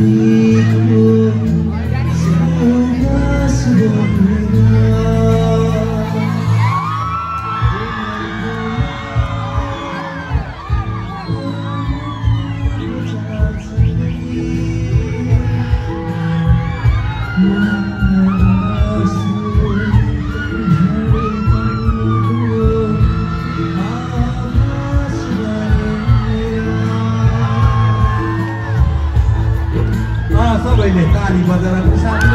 Mm-hmm. सबैले ताली बजाएर साथी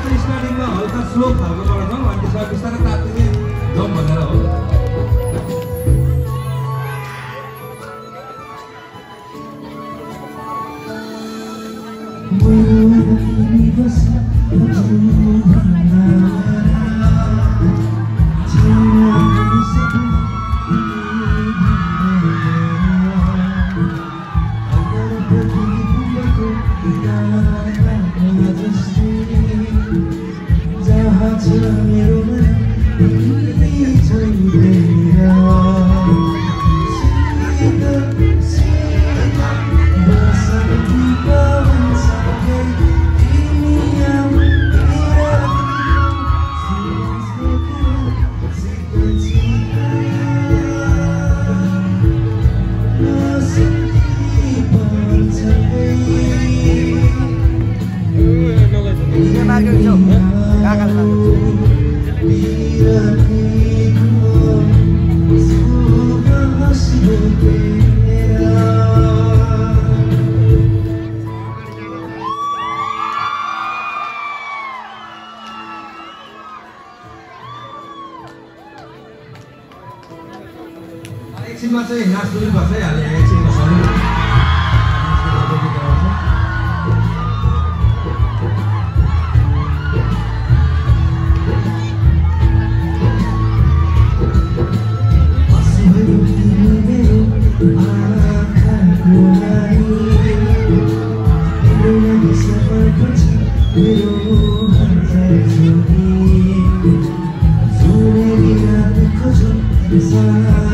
चाहिँ स्टार्टिङमा हल्का स्लो खालकोबाट जाउँ अनि त्यसमा बिस्तारै तात्तिँदै जाउँ भनेर हो एकछिनमा चाहिँ नाच्नु पर्छ है हामी एकछिनमा सल्नु Desire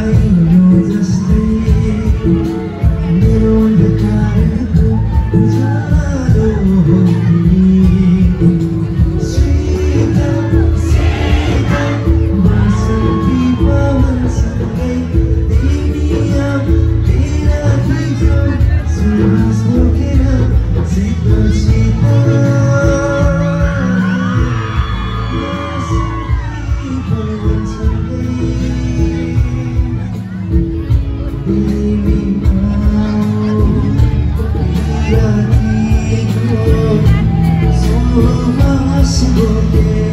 posso poder